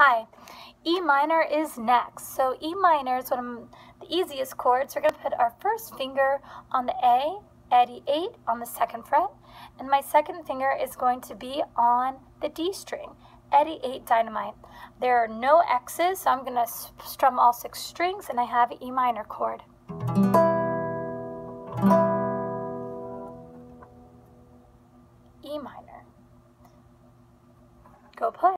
Hi, E minor is next. So E minor is one of the easiest chords. We're going to put our first finger on the A at E8 on the second fret, and my second finger is going to be on the D string. E8 Dynamite. There are no X's, so I'm going to strum all six strings and I have E minor chord. E minor. Go play.